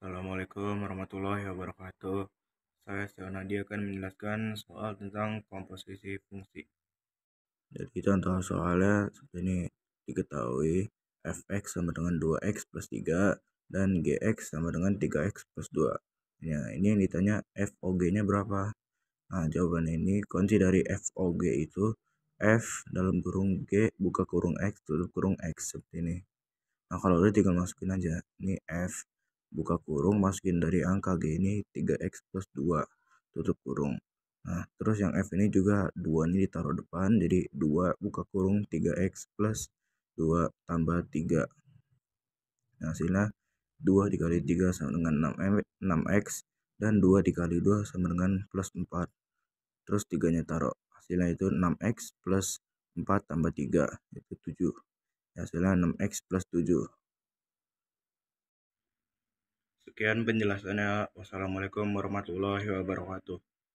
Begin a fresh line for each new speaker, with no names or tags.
Assalamualaikum warahmatullahi wabarakatuh. Saya Sionadi akan menjelaskan soal tentang komposisi fungsi. Jadi contoh soalnya seperti ini diketahui fx sama dengan 2x plus 3 dan gx sama dengan 3x plus 2. Ya, ini yang ditanya FOG-nya berapa? Nah, jawaban ini kunci dari FOG itu F dalam kurung G buka kurung X tutup kurung X seperti ini. Nah, kalau udah tinggal masukin aja. Ini F buka kurung masukin dari angka G ini 3X plus 2 tutup kurung. Nah, terus yang F ini juga 2 ini ditaruh depan jadi 2 buka kurung 3X plus 2 tambah 3. Nah, hasilnya 2 dikali 3 sama dengan 6, 6X dan 2 dikali 2 sama dengan plus 4. Terus 3 nya taruh. Hasilnya itu 6X plus 4 tambah 3 itu 7 hasilnya 6x plus 7 sekian penjelasannya. Wassalamualaikum warahmatullahi wabarakatuh